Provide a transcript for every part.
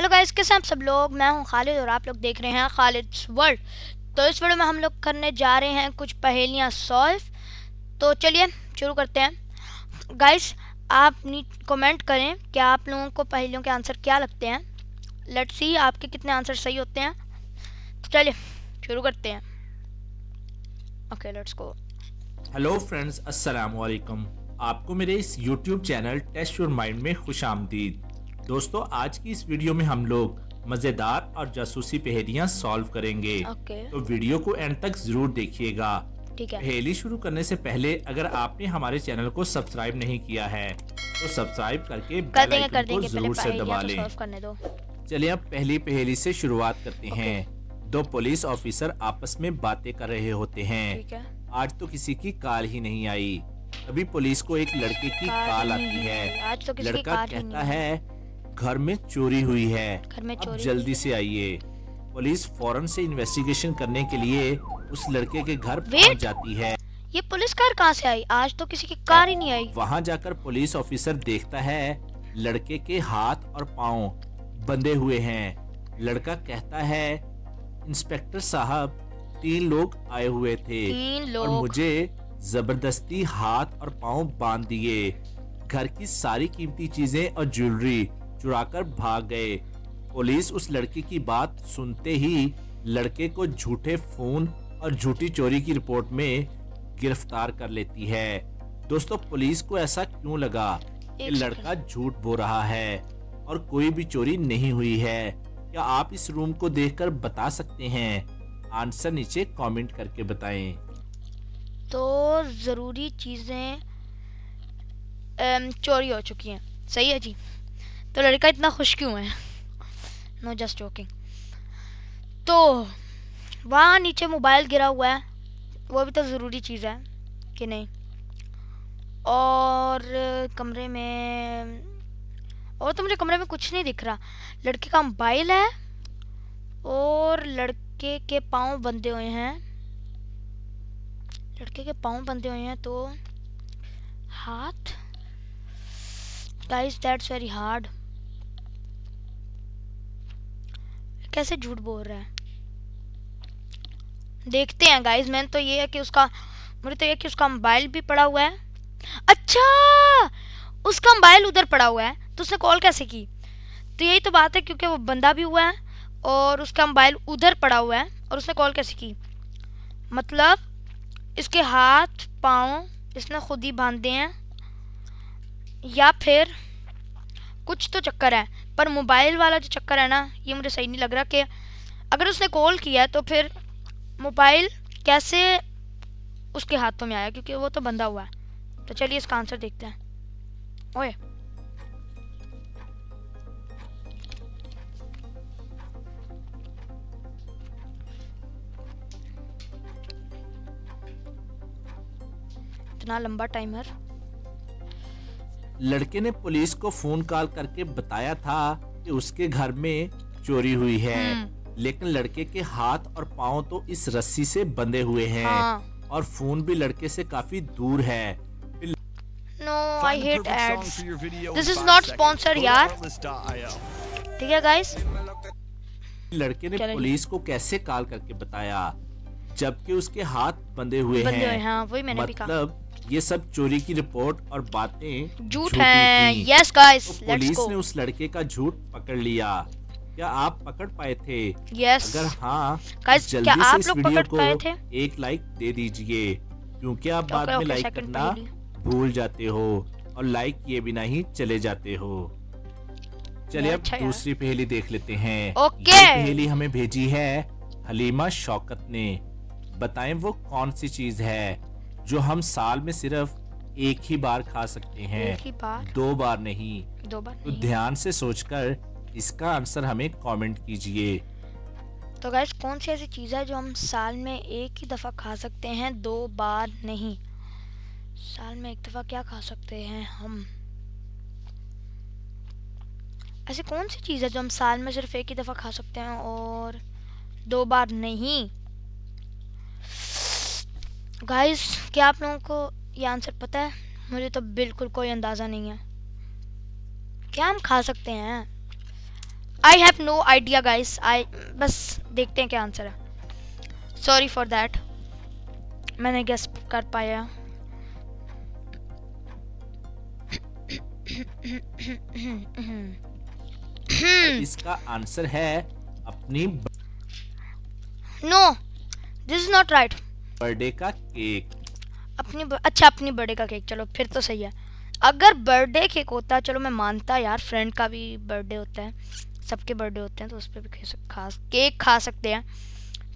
Hello guys, कैसे आप सब लोग? मैं हूँ खालिद और आप लोग देख रहे हैं खालिद वर्ल्ड। तो इस वीडियो में हम लोग करने जा रहे हैं कुछ पहेलियाँ सॉल्व। तो चलिए, शुरू करते हैं। गाइस, आप कमेंट करें कि आप लोगों को पहेलियों के आंसर क्या लगते हैं? लेट्स सी आपके कितने आंसर सही होते हैं? तो चलिए, शुरू करते हैं। Okay let's go hello friends अस्सलाम वालेकुम आपको मेरे इस YouTube channel test your mind में खुश आमदीद। दोस्तों आज की इस वीडियो में हम लोग मज़ेदार और जासूसी पहेलियाँ सॉल्व करेंगे। ओके तो वीडियो को एंड तक ज़रूर देखिएगा। ठीक है। पहेली शुरू करने से पहले अगर आपने हमारे चैनल को सब्सक्राइब नहीं किया है तो सब्सक्राइब करके कर बेल देंगे कर देंगे। ज़रूर से दबा तो लें। दो। चलिए अब पहली पहेली से शुरुआत करते हैं। दो पुलिस ऑफिसर आपस में बातें कर रहे होते हैं। आज तो किसी की कार ही नहीं आई। अभी पुलिस को एक लड़के की कार कॉल आती है। आज तो किसी लड़का कहता है घर में चोरी हुई है। घर में चोरी जल्दी से आइए। पुलिस फ़ौरन से इन्वेस्टिगेशन करने के लिए उस लड़के के घर! पहुँच जाती है। ये पुलिस कार कहाँ से आई? आज तो किसी की कार ही नहीं आई। वहाँ जाकर पुलिस ऑफिसर देखता है लड़के के हाथ और पाँव बंधे हुए हैं। लड़का कहता है इंस्पेक्टर साहब तीन लोग आए हुए थे तीन लोग। और मुझे ज़बरदस्ती हाथ और पाँव बाँध दिए। घर की सारी कीमती चीज़ें और ज्वेलरी चुराकर भाग गए। पुलिस उस लड़के की बात सुनते ही लड़के को झूठे फ़ोन और झूठी चोरी की रिपोर्ट में गिरफ़्तार कर लेती है। दोस्तों पुलिस को ऐसा क्यों लगा कि लड़का झूठ बोल रहा है और कोई भी चोरी नहीं हुई है? क्या आप इस रूम को देखकर बता सकते हैं? आंसर नीचे कमेंट करके बताएँ। तो ज़रूरी चीज़ें चोरी हो चुकी हैं। सही है जी? तो लड़का इतना खुश क्यों है? नो जस्ट जोकिंग तो वहाँ नीचे मोबाइल गिरा हुआ है। वो भी तो ज़रूरी चीज़ है कि नहीं? और कमरे में और तो मुझे कमरे में कुछ नहीं दिख रहा। लड़के का मोबाइल है और लड़के के पाँव बंधे हुए हैं। लड़के के पाँव बंधे हुए हैं तो हाथ। गाइस दैट्स वेरी हार्ड कैसे झूठ बोल रहा है? देखते हैं गाइस मैंने तो ये है कि उसका, मुझे तो ये कि उसका मोबाइल भी पड़ा हुआ है। अच्छा! उसका मोबाइल उधर पड़ा हुआ है तो उसने कॉल कैसे की? तो यही तो बात है, क्योंकि वो बंदा भी हुआ है, और उसका मोबाइल उधर पड़ा हुआ है, और उसने कॉल कैसे की? मतलब इसके हाथ, पाँव, इसने खुद ही बांधे हैं, या फिर कुछ तो चक्कर है। पर मोबाइल वाला जो चक्कर है ना, ये मुझे सही नहीं लग रहा कि अगर उसने कॉल किया तो फिर मोबाइल कैसे उसके हाथों में आया? क्योंकि वो तो बंधा हुआ है। तो चलिए इसका आंसर देखते हैं। ओए। इतना लंबा टाइमर। लड़के ने पुलिस को फ़ोन कॉल करके बताया था कि उसके घर में चोरी हुई है। हम्म, लेकिन लड़के के हाथ और पाँव तो इस रस्सी से बंधे हुए हैं। हाँ। और फ़ोन भी लड़के से काफ़ी दूर है। Ads for your video This is not sponsored, यार। ठीक है गाइस लड़के ने पुलिस को कैसे कॉल करके बताया? जबकि उसके हाथ बंधे हुए बंदे हुए हैं हाँ वही मैंने मतलब भी कहा। मतलब ये सब चोरी की रिपोर्ट और बातें झूठ है। यस गाइस तो पुलिस ने उस लड़के का झूठ पकड़ लिया। क्या आप पकड़ पाए थे? यस अगर हाँ गाइस जल्दी क्या से आप इस लोग वीडियो पकड़ पाए थे? को एक लाइक दे दीजिए। क्योंकि आप बाद ओके में ओके लाइक करना पहेली भूल जाते हो और लाइक किए बिना ही चले जाते हो। चलिए अब अच्छा यार। दूसरी पहेली देख लेते हैं। ओके। ये पहेली हमें भेजी है हलीमा शौकत ने। बताएँ वो कौन सी चीज़ है? जो हम साल में सिर्फ़ एक ही बार खा सकते हैं। एक ही बार? दो बार नहीं। दो बार तो नहीं। ध्यान से सोचकर इसका आंसर हमें कमेंट कीजिए। तो गाइस कौन सी ऐसी चीज़ है जो हम साल में एक ही दफ़ा खा सकते हैं? दो बार नहीं। साल में एक दफ़ा क्या खा सकते हैं हम? ऐसी कौन सी चीज़ है जो हम साल में सिर्फ़ एक ही दफ़ा खा सकते हैं और दो बार नहीं? गाइस क्या आप लोगों को ये आंसर पता है? मुझे तो बिल्कुल कोई अंदाज़ा नहीं है। क्या हम खा सकते हैं? I have no idea guys I बस देखते हैं क्या आंसर है। सॉरी फॉर दैट मैंने गेस कर पाया। इसका आंसर है अपनी no this is not right birthday का केक। अपनी ब... अच्छा अपनी बर्थडे का केक चलो फिर तो सही है। अगर बर्थडे केक होता है चलो मैं मानता यार फ्रेंड का भी बर्थडे होता है सबके बर्थडे होते हैं तो उस पर भी खा केक खा सकते हैं।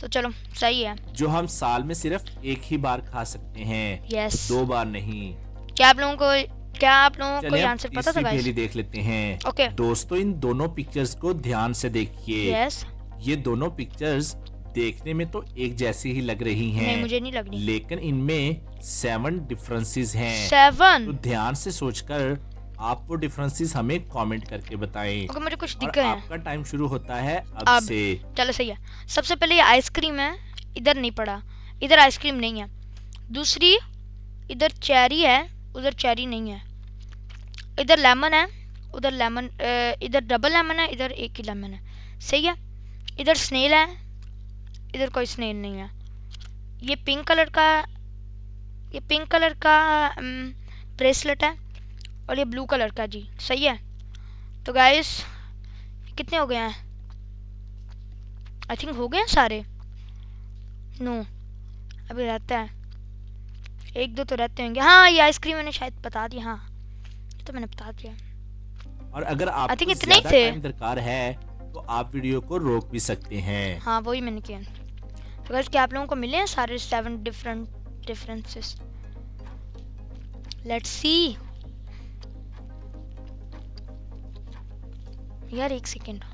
तो चलो सही है। जो हम साल में सिर्फ़ एक ही बार खा सकते हैं यस दो बार नहीं। क्या आप लोगों को क्या आप लोगों को आंसर पता था गाइस देख लेते हैं। ओके दोस्तों इन दोनों पिक्चर्स को ध्यान से देखिए। यस ये दोनों पिक्चर्स देखने में तो एक जैसी ही लग रही हैं। नहीं मुझे नहीं लग रही लेकिन इनमें सेवन डिफरेंसेस हैं। सेवन तो ध्यान से सोचकर आप वो डिफरेंसेस हमें कमेंट करके बताएँ। ओके मुझे कुछ गए हैं। आपका टाइम शुरू होता है अब, अब से। चलो सही है। सबसे पहले ये आइसक्रीम है इधर नहीं पड़ा। इधर आइसक्रीम नहीं है। दूसरी इधर चेरी है उधर चेरी नहीं है। इधर लेमन है उधर लेमन इधर डबल लेमन है इधर एक ही लेमन है। सही है? इधर स्नेल है इधर कोई स्नेल नहीं है। ये पिंक कलर का ये पिंक कलर का ब्रेसलेट है और ये ब्लू कलर का जी। सही है? तो गाइस कितने हो गए हैं? आई थिंक हो गए हैं सारे। नो अभी रहता है। एक दो तो रहते होंगे। हाँ ये आइसक्रीम मैंने शायद बता दी हाँ। तो मैंने बता दिया। और अगर आपको इतने ही थे। दरकार है तो आप वीडियो को रोक भी सकते हैं। हाँ वही मैंने किया। तो क्या आप लोगों को मिले हैं सारे seven different differences let's see यार एक सेकंड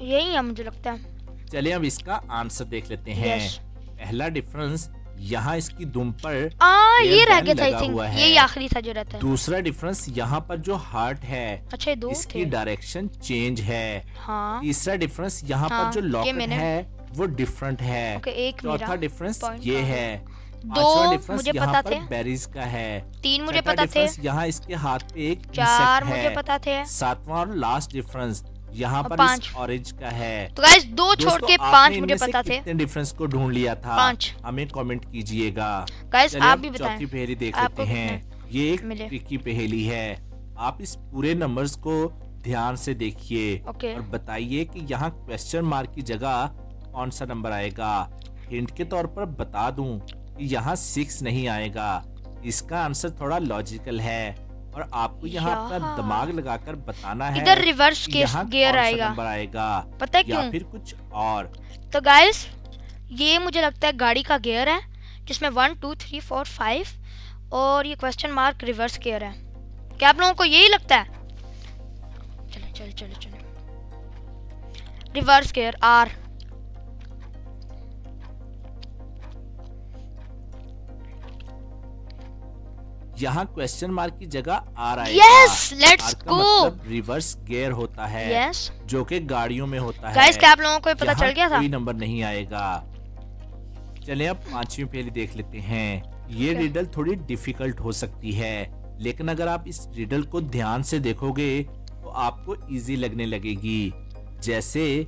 यही है मुझे लगता है. चलिए अब इसका आंसर देख लेते हैं. Yes. पहला डिफरेंस यहाँ इसकी दुम पर आ, ये रह गया था आई थिंक ये आखिरी था जो रहता है. दूसरा डिफरेंस यहाँ पर जो हार्ट है अच्छा दो इसकी डायरेक्शन चेंज है. हाँ. तीसरा डिफरेंस यहाँ हाँ, पर जो लॉकेट है वो डिफरेंट है। एक चौथा डिफरेंस ये है। दो मुझे पता थे। बेरीज का है। तीन मुझे पता थे। यहाँ इसके हाथ पे एक चार मुझे पता थे। सातवां और लास्ट डिफरेंस यहाँ पर पाँच। ऑरेंज का है। तो गाइस दो छोड़ के पाँच मुझे पता थे। कितने डिफरेंस को ढूंढ लिया था पाँच। हमें कमेंट कीजिएगा। गाइस आप भी बताएँ। चौथी पहेली देख लेते हैं। ये एक ट्रिकी पहेली है। आप इस पूरे नंबर्स को ध्यान से देखिए और बताइए कि यहाँ क्वेश्चन मार्क की जगह कौन सा नंबर आएगा? हिंट के तौर पर बता दूँ कि यहाँ सिक्स नहीं आएगा। इसका आंसर थोड़ा लॉजिकल है और आपको यहाँ अपना दिमाग लगाकर बताना है इधर रिवर्स गियर आएगा। नंबर आएगा पता है क्यों? फिर कुछ और। तो गाइस ये मुझे लगता है गाड़ी का गियर है जिसमें one two three four five और ये क्वेश्चन मार्क रिवर्स गियर है। क्या आप लोगों को यही लगता है? चलो चलो चलो चलो। रिवर्स गियर आर यहाँ क्वेश्चन मार्क की जगह आ रहा है यस लेट्स गो मतलब रिवर्स गियर होता है yes. जो कि गाड़ियों में होता Guys, है क्या आप लोगों को पता चल गया था? कोई नंबर नहीं आएगा। चले अब पांचवी पहली देख लेते हैं। ये okay. रिडल थोड़ी डिफ़िकल्ट हो सकती है लेकिन अगर आप इस रिडल को ध्यान से देखोगे तो आपको इजी लगने लगेगी। जैसे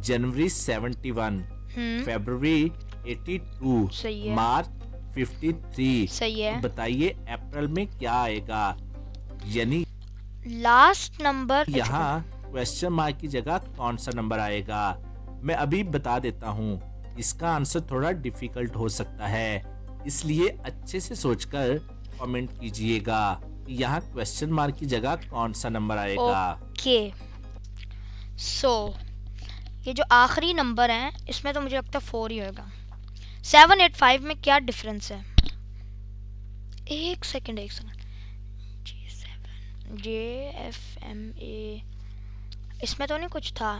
जनवरी 71 हम्म। फरवरी 82 मार्च 53 सही है। तो बताइए अप्रैल में क्या आएगा? यानी लास्ट नंबर यहाँ क्वेश्चन मार्क की जगह कौन सा नंबर आएगा? मैं अभी बता देता हूँ इसका आंसर थोड़ा डिफ़िकल्ट हो सकता है। इसलिए अच्छे से सोचकर कमेंट कीजिएगा कि यहाँ क्वेश्चन मार्क की जगह कौन सा नंबर आएगा। ओके। सो so, ये जो आखिरी नंबर है इसमें तो मुझे लगता है फोर ही होगा सेवन एट फाइव में क्या डिफरेंस है? एक सेकंड एक second G seven J F M A इसमें तो नहीं कुछ था?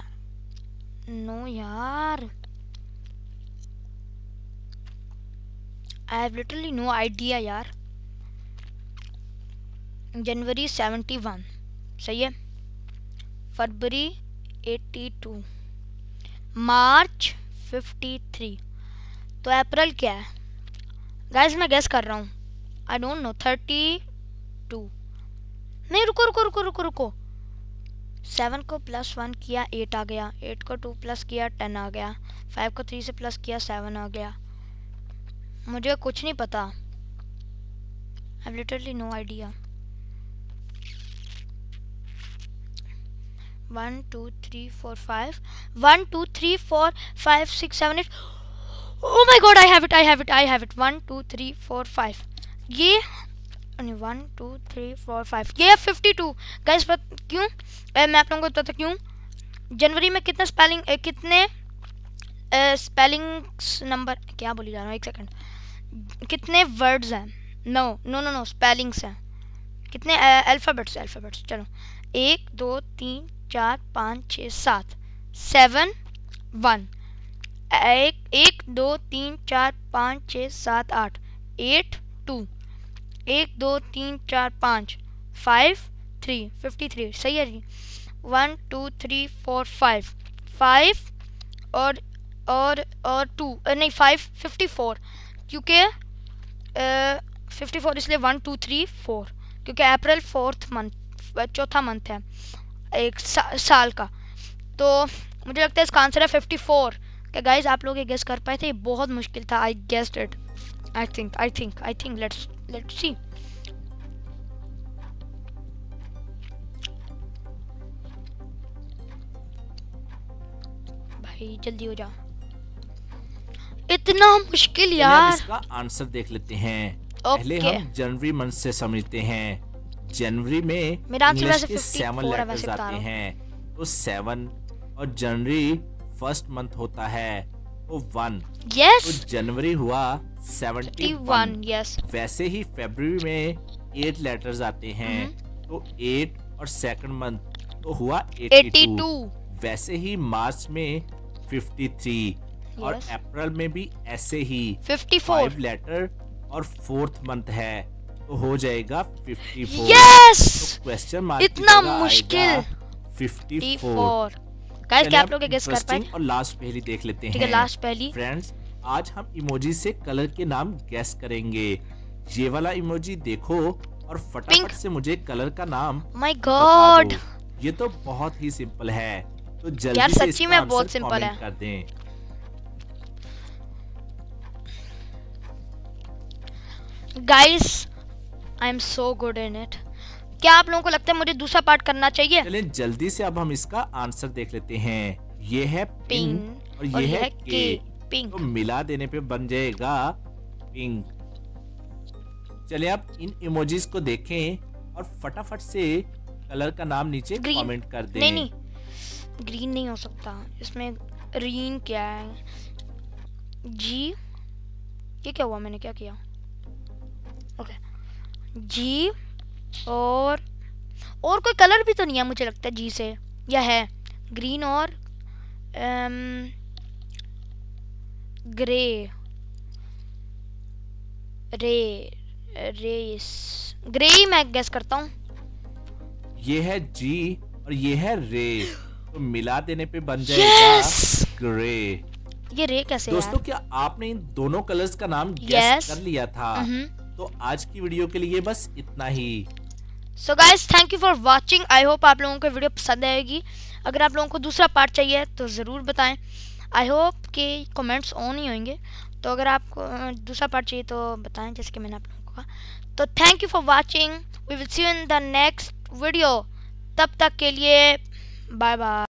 नो यार. I have literally no idea यार. जनवरी सेवेंटी वन सही है? फरवरी एट्टी टू मार्च फिफ्टी थ्री तो अप्रैल क्या है? गाइस मैं गैस कर रहा हूँ। I don't know thirty two नहीं, रुको रुको रुको रुको रुको। सेवन को प्लस वन किया एट आ गया। एट को टू प्लस किया टेन आ गया। फाइव को थ्री से प्लस किया सेवन आ गया। मुझे कुछ नहीं पता। I literally no idea one two three four five one two three four five six seven eight oh my god I have it I have it I have it one two three four five ये one two three four five ये fifty two guys क्यों? ए, मैं आप लोगों को बताता क्यों? जनवरी में कितना स्पेलिंग ए, कितने स्पेलिंग्स नंबर क्या बोली जा रहा हूँ? एक सेकंड कितने वर्ड्स हैं? No no no no spellings हैं. कितने अल्फ़ाबेट्स अल्फ़ाबेट्स चलो. एक दो तीन चार पाँच छः सात. सेवन वन एक एक दो तीन चार पाँच छः सात आठ एट टू एक दो तीन चार पाँच फाइव थ्री फिफ्टी थ्री सही है जी? One two three four five five और और और टू नहीं फाइव फिफ्टी फोर क्योंकि फिफ्टी फोर इसलिए वन टू थ्री फोर क्योंकि अप्रैल फोर्थ मंथ चौथा मंथ है एक सा, साल का तो मुझे लगता है इसका आंसर है फिफ्टी फोर क्या गाइज़ आप लोग ये गेस कर पाए थे? बहुत मुश्किल था I guessed it I think I think I think let's let's see भाई जल्दी हो जा इतना मुश्किल यार। इसका आंसर देख लेते हैं। पहले हम जनवरी मंथ से समझते हैं। जनवरी में मेरा आंसर वैसे सेवन लेटर्स आते हैं। तो सेवन और जनवरी फ़र्स्ट मंथ होता है तो वन। यस तो जनवरी हुआ सेवेंटी वन यस वैसे ही फेबर में एट लेटर्स आते हैं हम्म। तो एट और सेकंड मंथ तो हुआ एटी टू वैसे ही मार्च में फिफ्टी थ्री और अप्रैल में भी ऐसे ही फिफ्टी फाइव लेटर और फोर्थ मंथ है तो हो जाएगा 54 यस तो क्वेश्चन मार्क इतना मुश्किल। 54 गाइस क्या आप लोग गेस कर पाए? और लास्ट पहली देख लेते हैं ठीक है लास्ट पहली। फ्रेंड्स आज हम इमोजी से कलर के नाम गैस करेंगे। ये वाला इमोजी देखो और फटाफट से मुझे कलर का नाम माय गॉड ये तो बहुत ही सिंपल है। तो जल्दी यार सच्ची में बहुत सिंपल है। कर दें। Guys I am so good in it क्या आप लोगों को लगता है मुझे दूसरा पार्ट करना चाहिए? चलिए जल्दी से अब हम इसका आंसर देख लेते हैं। ये है पिंक और ये और है के। पिंक। तो मिला देने पे बन जाएगा पिंक। चलिए आप इन इमोजीज को देखें और फटाफट से कलर का नाम नीचे कमेंट कर दें। नहीं नहीं। ग्रीन नहीं हो सकता। इसमें ग्रीन क्या है? जी ये क्या हुआ? मैंने क्या किया? ओके जी और और कोई कलर भी तो नहीं है मुझे लगता है जी से या है ग्रीन और ग्रे रे रेस ग्रे ही मैं गैस करता हूँ ये है जी और ये है रे तो मिला देने पे बन जाएगा yes! ग्रे ये रे कैसे दोस्तों यार? क्या आपने इन दोनों कलर्स का नाम yes! कर लिया था -hmm. तो आज की वीडियो के लिए बस इतना ही so guys thank you for watching I hope आप लोगों को वीडियो पसंद आएगी। अगर आप लोगों को दूसरा पार्ट चाहिए तो ज़रूर बताएँ। आई होप कि कमेंट्स ऑन ही होंगे। तो अगर आपको दूसरा पार्ट चाहिए तो बताएँ, जैसे कि मैंने आप लोगों को कहा। तो thank you for watching we will see you in the next video तब तक के लिए बाय बाय